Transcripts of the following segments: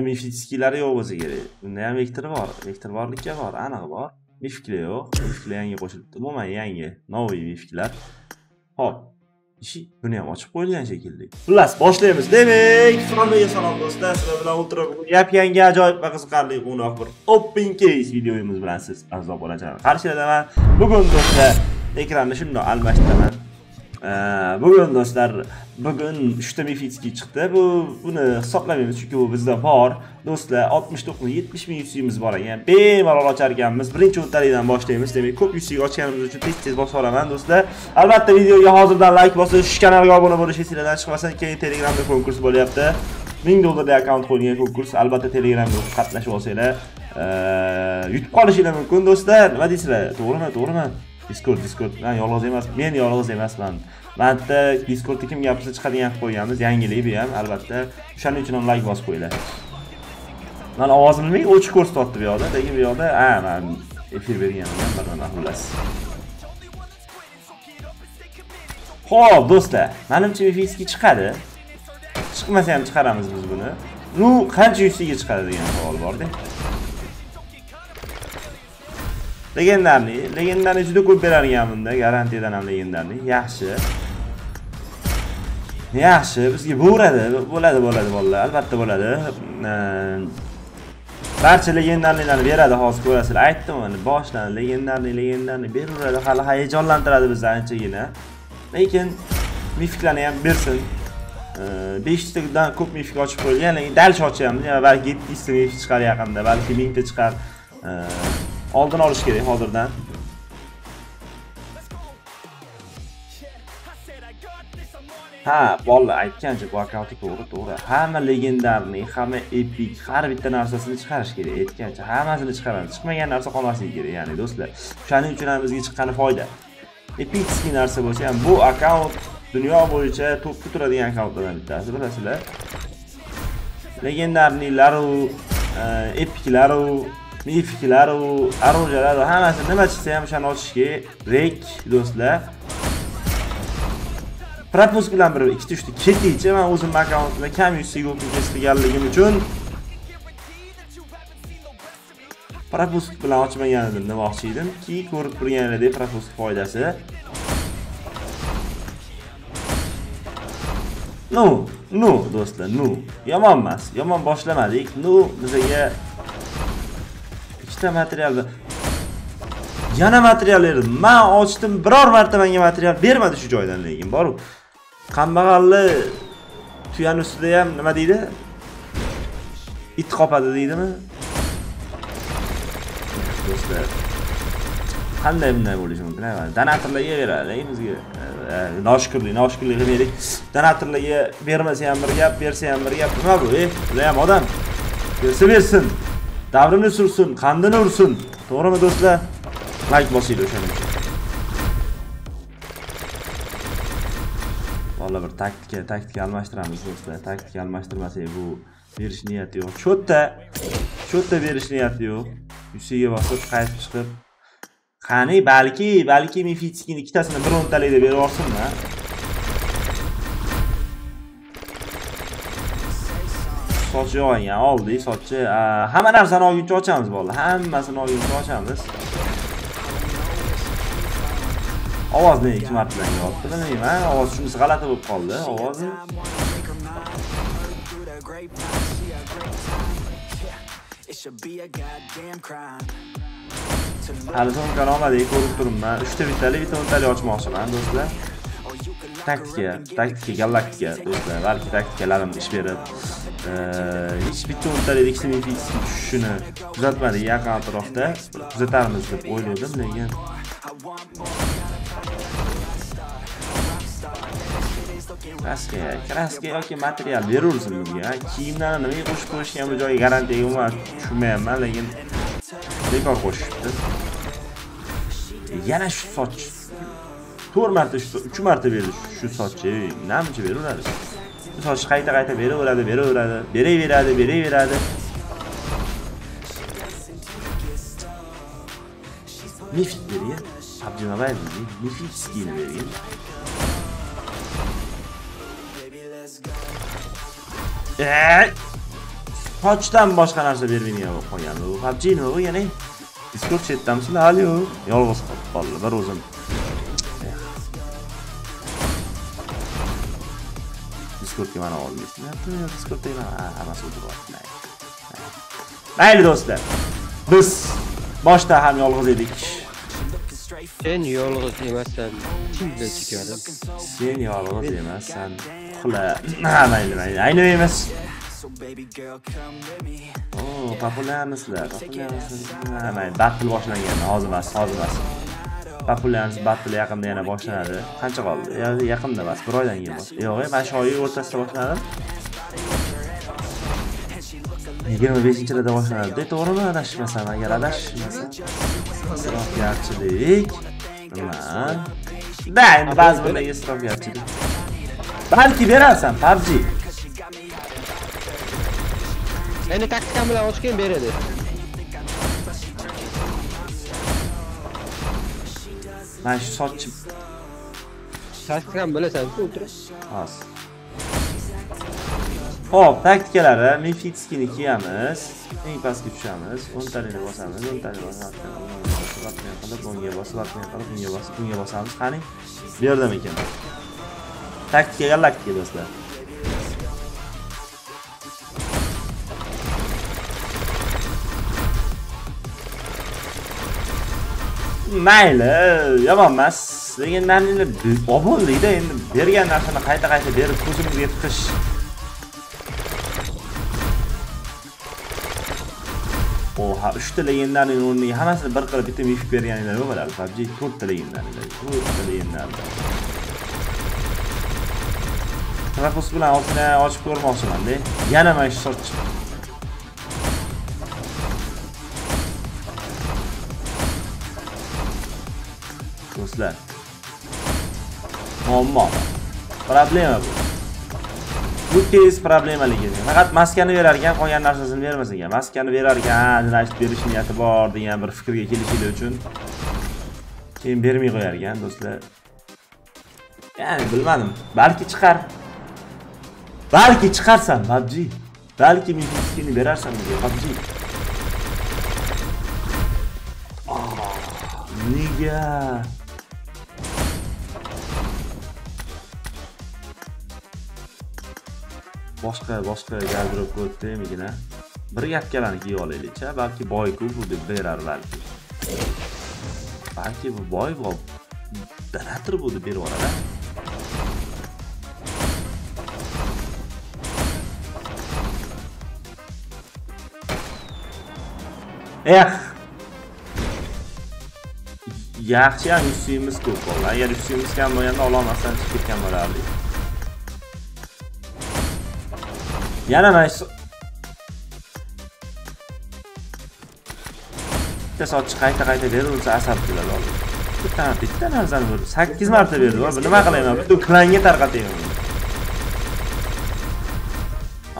Mifitskiylari yo'q bo'lsa kerak. Bunda ham vektor bor. Vektor borlikka bor. Aniq bor. Mifkli yo'q. Mifklar yangi qo'shilibdi. Umuman yangi новый mifklar. Hop ishi buni ham ochib qo'yilgan shekilli. Xullas boshlaymiz. Demak hammaga salom do'stlar. Sizlar bilan ultra yap yangi ajoyib va qiziqarli quvnoq bir open case videoyimiz bilan siz azob obunachilar qarshilardaman bugun do'stlar ekranni shundoq almashtiraman bugun do'stlar bugun uchta mifitskiy chiqdi. Bu buni hisoblamaymiz chunki bu bizda bor. Do'stlar 69 70 ming yuksiyimiz bor. Ekan bemalol ochar ekanmiz birinchi o'ntalikdan boshlaymiz. Demak ko'p yuksak ochganimiz uchun tez tez bosib yuboraman do'stlar. Albatta videoga hozirdan layk bosish kanalga obuna bo'lish esinglardan chiqmasin. Keyin telegramda konkurs bo'lyapti. Ming dollarlik akkaunt qo'yilgan konkurs. Albatta telegramga qatnashib olsanglar yutib qolishinglar mumkin do'stlar. Nima deysizlar? To'g'rimi? To'g'rimi? Discord discord. Man yolg'iz emas. Men yolg'iz emasman. Bitta discordda kim gapirsa chiqadigan qilib qo'yganmiz. Yangilik bu ham albatta. O'shaning uchun ham layk bosib qo'yinglar. Man ovozimni bilmay o'chib ko'rsatyapti bu yoqda. Lekin bu yoqda a man efir berganman bir xullas ho'p do'stlar manimcha mifiyskiy chiqadi. Chiqmasa ham chiqaramiz biz buni. Ну qancha yuksiga chiqadi degan savol borda. Legendarniy legendarniy juda ko'p berar ekan bunda garantiyadan ham legendarniy yaxshi. Yaxshi bizga bo'ladi bo'ladi bo'ladi bolalar albatta bo'ladi. Barcha legendarliklarni beradi hozir ko'rasizlar. Aytdim mana boshlandi legendarniy legendarniy beraveradi hali hayajonlantiradi bizni anchagina. Lekin mifiklarni ham bersin. Beshtadan ko'p mifik ochib qo'yilgan lekin dal sochyapmiz balki yettita mifik chiqar yaqinda balki mingta chiqar. Oldin olish kerak hozirdan. Ha bolalar aytgancha bu to'g'ri to'g'ri. Hamma legendarniy hamma epik har bitta narsasini chiqarish kerak aytgancha. Hammasini chiqaramiz chiqmagan narsa qolmasligi kerak ya'ni do'stlar. O'shaning uchun ham bizga chiqqani foyda. Epikskiy narsa bo'lsa ham bu akkaunt dunyo bo'yicha topda turadigan akkauntlardan bittasi bilasizlar. Legendarniylaru epiklaru mifiklaru оружиялari hammasi nima chiqsa ham o'shani ochishga rek do'stlar propusk bilan bir ikkita uchta ketingchi man o'zimni akkauntimda kam yuzsiga o'qib qilganligim uchun propusk bilan ochmagan edim demoqchi edimki ko'rib turganingizdek propusk foydasi nu nu do'stlar nu yomon emas yomon boshlamadik nu bizaga ikkita materialni yana material berdi man ochdim biror marta menga material bermadi shu joydan lekin boru kambag'alni tuyani ustida ham nima deydi? It qopadi deydimi? Do'stlar qanday bunday bo'lishi mumkin donatorlarga beradi bizga noshukurlik noshukurlik qilmaylik donatorlarga bermasa ham bir gap bersa ham bir gap. Nima bu eh? e ular ham odam. Bersa bersin. Davrini sursin qandini ursin. To'g'rimi do'stlar? Layk bosinglar o'shaning uchun. Valla bir taktika taktika almashtiramiz do'stlar. Taktika almashtirmasak bu berish niyati yo'q. Cho'tta cho'tta berish niyati yo'q. Yusiga bosib qaytib chiqib. Qani balki balki mifitskini ikkitasini bir o'ntalikda berib yuborsinmi soch yo'q oldik sochni hamma narsani olguncha ochamiz bolalar hammasini olguncha ochamiz. Ovozni ikki marta yopdi bilmayman ovoz shunisi g'alati bo'lib qoldi. Ovozi hali sumkani olmadik ko'rib turibman. Uchta bittali bitta o'ntali ochmoqchiman do'stlar. Taktika taktika galaktika do'stlar. Balki taktikalarim ish berib hech bitta o'ntalikda ikkita tushishini kuzatmadik yaqin atrofda kuzatarmiz deb o'yladim lekin kraska kraska yoki material beraversin bizga kiyimlarni nimaga qo'shib qo'yishgan bu joyga garantiya umuman tushunmayapman lekin bekor qo'shishibdi yana shu soch. To'rt marta shu uch marta berdi shu sochni namuncha beraveradi sochish qayta qayta beraveradi beraveradi beraveradi beraveradi mifit bergan pubg mobile mifik skini bergan sochdan boshqa narsa bermaydigan bo'lib qolgan bu PUBG nima yana ey Discord chatdamisizlar hali yo'q yolg'iz qolib qoldi bir o'zim Discordga mana olmaysizlar Discordga mana hammasi o'tiryapti mayli do'stlar. Biz boshda ham yolg'iz edik. Sen yolg'iz emassan. Kimga chekadi? sen yolg'iz emassan uxla mayli mayli ayni emas. Oo, populyarmisizlar populyarmisizlar mayli battle boshlangan hozir emas hozir emas populans battle yaqinda yana boshlanadi. Qancha qoldi? Yaqinda emas bir oydan keyin bosh- yo'q e, mana shu oy o'rtasida boshlanadi yigirma beshinchilarda boshlanadi. To'g'rimi? Adashmasam agar adashmasam isrofgarchilik. Nima da endi ba'zi birlarga isrofgarchilik. Balki berarsan pabg Endi taktikam bilan ochgan beradi. Mana shu sochib Taktikam bilasan, o'tir. hozir Xo'p, taktikalari Mifid skinni kiyamiz. Eng pastga tushamiz. 10 talikni bosamiz. 10 talik bosamiz. Vatmay qilib, bunga bosib, vatmay qilib, bunga bosib, bunga bosamiz. Qani? Bu yerda ekan. Taktika galaktika do'stlar. Mayli, yomon emas. Lekin namlini olib bo'ldikda endi bergan narsani qayta-qayta berib ko'zimizga tiqish Oha, uchta legendarni o'rniga hammasini bir qilib bitta mifik berganinglar nima bo'ladi? PUBG 4 ta legendarning. 4 ta legendarning. Bilan oltini ochib ko'rmoqchiman-da. Yana mana shu chiqdi. Do'stlar. Muammo. Problema bu. Bu tez problemaligi. Faqat maskani berar ekan, qolgan narsasini bermas ekan. Maskani berar ekan, значит, berish niyati bor degan bir fikrga kelishinglar uchun keyin bermay qo'yar ekan, do'stlar. Ya'ni bilmadim. Balki chiqar. Balki chiqarsan PUBG. Balki men skinni berarsan menga PUBG. Nega? Boshqa boshqa garderobga o'tdimigina bir yakkalarni kiyib olaylikchi balki boyku bu deb berar balki. Balki bu boy bu donator bu deb berib yuboradi eh ah! yaxshi ham yuz suyimiz ko'p bo'ldi. Agar yuz suyimiz kam bo'lganda ololmasdan chiqib ketgan bo'lardik. Yana mana shu bitta qayta qayta berilsa asab keladi hozir bitta bitta narsani bir sakkiz marta berdi va nima qilayman butun klanga tarqatayman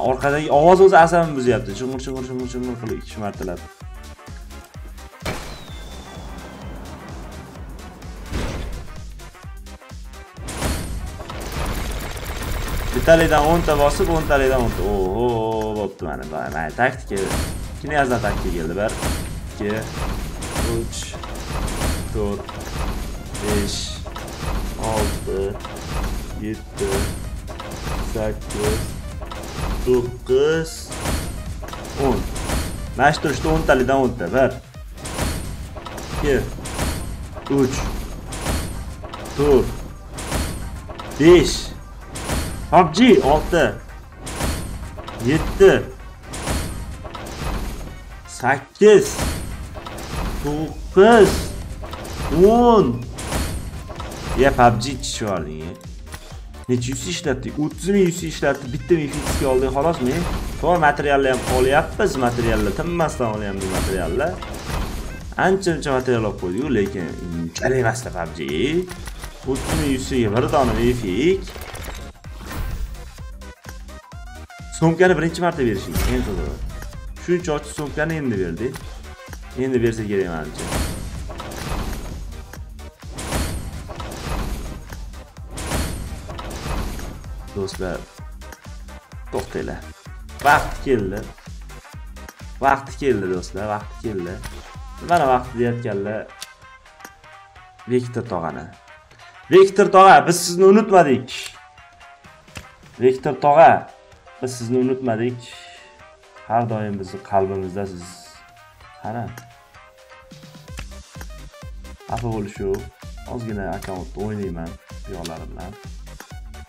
orqadagi ovoz o'zi asabimni buzyapti. Chungur chungur chungur chungur qilib ikki martalab. Bittalikdan o'nta bosib o'ntalikdan o'nta. Oho bo'pti mana mana taktika knyazdan taktika keldi bir ikki uch to'rt besh olti yetti sakkiz to'qqiz o'n. Mana shu turishda o'ntalikdan o'nta bir ikki uch to'rt besh PUBG 6 7 8 9 10 Ya PUBG tushording necha yuz ishlatdik 30 ming yuz ishlatdik bitta ming fixga oldik xolosmi to'g'ri materiallar ham olyapmiz materiallar tinmasdan olyapmiz materiallar. Ancha ancha material olib qo'ydik lekin unchalik emasda PUBG 30 ming yuzga bir dona mifik So'mkani birinchi marta berishing eng qizig'i. Shuncha ochiq so'mkani endi berdi. Endi bersa kerak menimcha. Do'stlar, to'xtanglar. Vaqt keldi. vaqti keldi do'stlar vaqti keldi mana vaqti deyotganlar Viktor tog'ani Viktor tog'a biz sizni unutmadik Viktor tog'a biz sizni unutmadik. Har doim bizni qalbimizdasiz qara. Xafa bo'lish ozgina akkauntda o'ynayman piyoqlarim bilan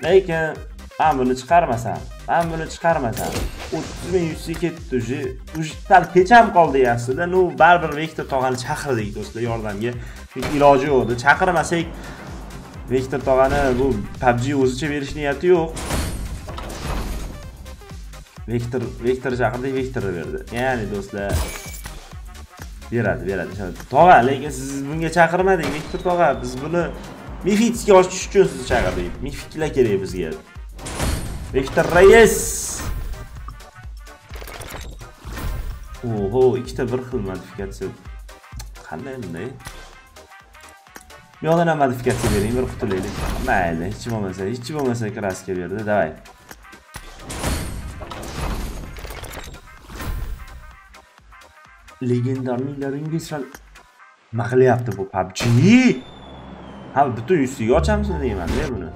lekin man buni chiqarmasam man buni chiqarmasam o'ttiz ming yuzga ketdi уже уже sal kecham qoldi aslida ну baribir vektor tog'ani chaqirdik do'stlar yordamga. Chunki iloji yo'qdi chaqirmasak vektor tog'ani bu pubg o'zicha berish niyati yo'q. Viktor viktor chaqirdik viktor berdi. Ya'ni do'stlar. Beradi beradi. Tog'a lekin siz bunga chaqirmading viktor tog'a. Biz buni mifitsga ochish uchun sizni chaqirdik. Mifiklar kerak bizga. Viktor reyes! Oho ikkita bir xil modifikatsiya. Qanday bunday? Bu yoqdan ham modifikatsiya bering bir qutulaylik. Mayli hech bo'lmasa hech bo'lmasa kraska berdi. Давай legendarniklaringiz sal nima qilyapti bu PUBG? Ha, butun ustiga ochamizmi deymanda buni.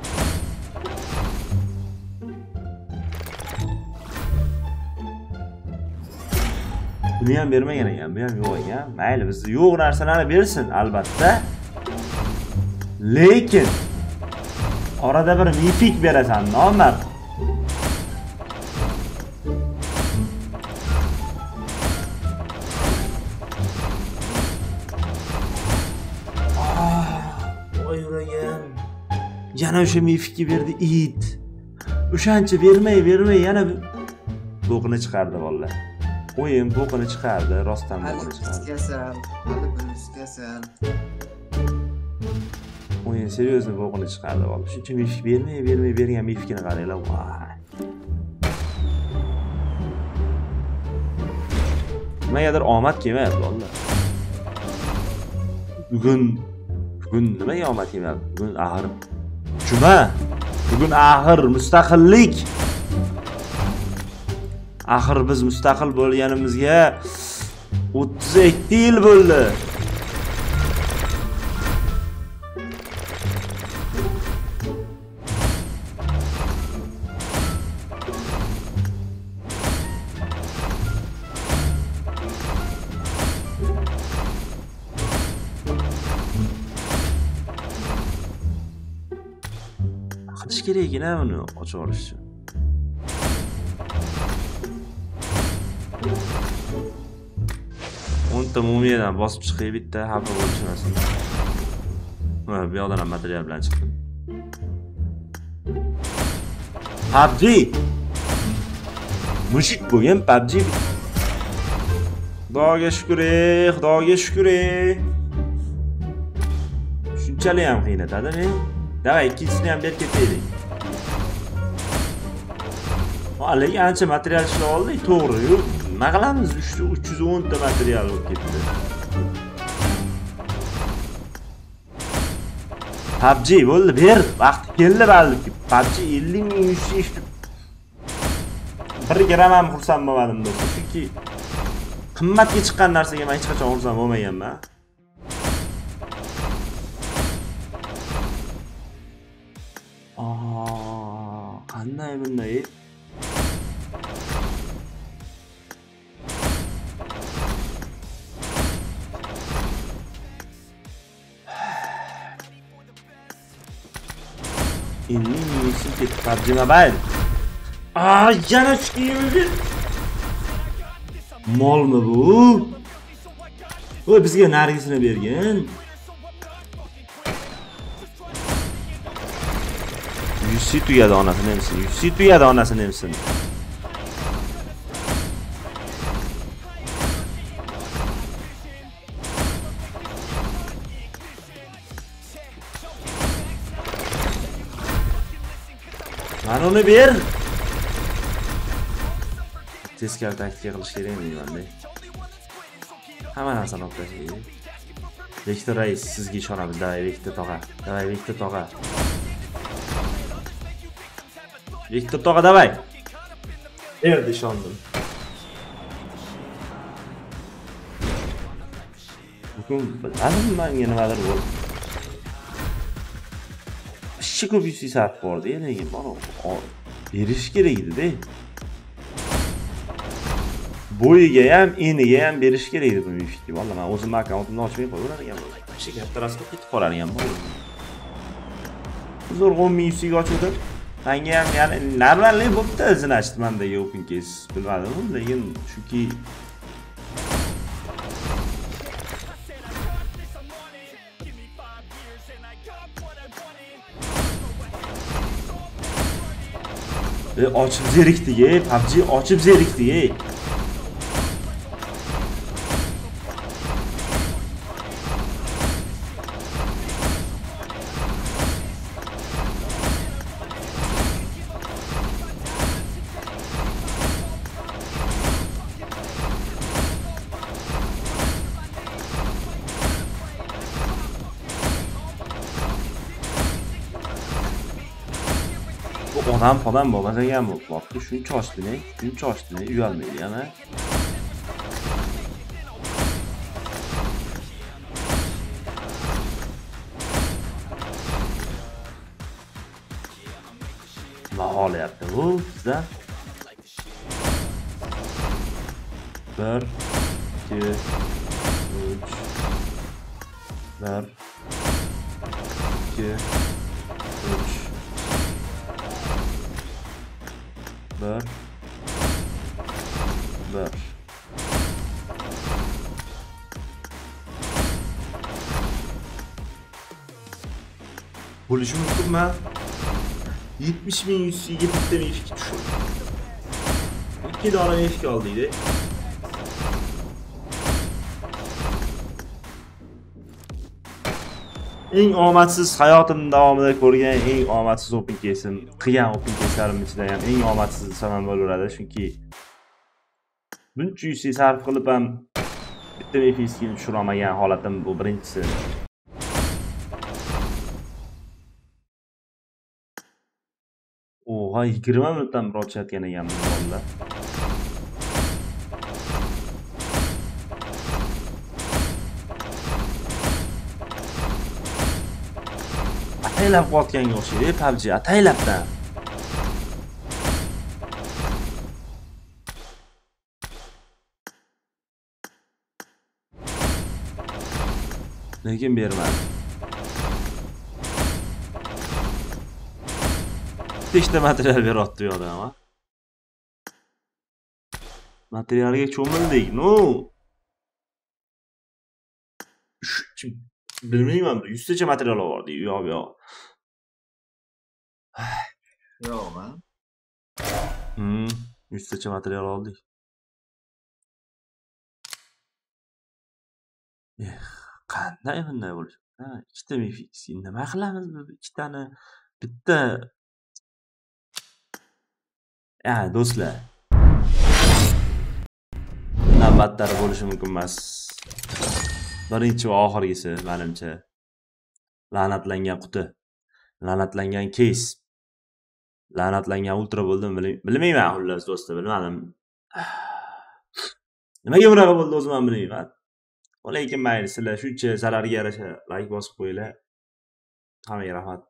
Buni ham bermagan ekan, bu ham yo'q ekan. Mayli, bizda yo'q narsalarni bersin, albatta. Lekin orada bir mifik berasan, nomard. Yana o'sha mifikni berdi it. O'shancha bermay bermay yana bo'qini chiqardi bolalar o'yin bo'qini chiqardi rostdan bo'qini chiqardi. kasal hali biz kasal o'yin серьезно bo'qini chiqardi bola shuncha mifik bermay bermay bergan mifikini qaranglar voy. Nimagadir omad kelmayapti bolalar bugun bugun nimaga omad kelmayapti bugun axir juma. Bugun axir mustaqillik. Axir biz mustaqil bo'lganimizga o'ttiz ikki yil bo'ldi. Qilish kerakgina buni ochib olish uchun o'nta mumiyadan bosib chiqay bitta xafa bo'lishmasin Ha, bu yoqdan ham material bilan chiqdim. PUBG mushuk bo'lgan PUBG xudoga shukur ey xudoga shukur ey shunchalik ham qiynatadimi? Давай ikkinchisini ham berib ketaylik. Haligi ancha material ishlab oldik. To'g'ri yu nima qilamiz uch yuz o'nta material bo'lib ketdi. PUBG bo'ldi ber. Vaqti keldi balki. PUBG ellik ming yuz ishib bir gram ham xursand bo'lmadim do'stlar chunki qimmatga chiqqan narsaga man hech qachon xursand bo'lmaganman. Qanday bunday? Ellik ming yuzim ketdi PUBG Mobile Aa, yana chiqyapti molmi bu? Voy bizga narigisini bergin. Yuzsi tugadi onasini emsin yuzsi tugadi onasini emsin. Qanuni ber. Teskari taktika qilish kerak deymanda. Hamma narsa olib tashlaydi. Viktor Reis, sizga ishonamiz. Davay Viktor tog'a. Davay Viktor tog'a. Viktor tog'a davay. Endi ishondim. Bugun bilaman menga nimadir bo'ldi. Ishchi ko'p yuz sarf bordi lekin mana berish kerak edida bo'yiga ham eniga ham berish kerak edi bu mifiki vallah man o'zimni akkauntimni ochmay qo'yaverar ekanman shu katta rasmga ketib qolar ekan zo'r o'n ming yuziga ochuvdim manga ham ya'ni нормальный bo'libdi значит mandagi open case bilmadim lekin shuki E, ochib zerikdik ey PUBG ochib zerikdik ey Tam podam bo, maza gam bo'lib qolibdi. Shuncha oshdini, shuncha oshdini uyalmaydi yana. Maholayapti bu bizda. 1 2 3 1 2 bir bir bo'lishi mumkinmi yetmish ming yuziga bitta mefik tushdi ikki dona mefik eng omadsiz hayotim davomida ko'rgan eng omadsiz open kesim qilgan open case'larim ichida ham eng omadsiz desam ham bo'laveradi chunki buncha yuz sarf qilib ham bitta mefiskini tushirolmagan holatim bu birinchisi. Oha yigirma minutdan bir ochayotgan ekanmiz bolalar ataylab qilayotganga o'xshaydi pubg ataylabdan lekin bermadi beshta material beryapti u yoqda ama materialga cho'mildik no bilmayman yuztacha material bordik u yoq bu yoq Yo'q, man. Hmm, yuztacha material oldik Eh, qanday bunday bo'lishi ikkita mifix nima qilamiz bu ikkitani? Bitta. Ha do'stlar. Bundan battari bo'lishi mumkin emas birinchi va oxirgisi manimcha. La'natlangan quti. La'natlangan keys la'natlangan ultra bo'ldimi bilmayman xullas do'stlar bilmadim. Nimaga bunaqa bo'ldi o'zim ham bilmayman. Lekin mayli sizlar shuncha zararga yarasha layk bosib qo'yinglar. Hammaga rahmat.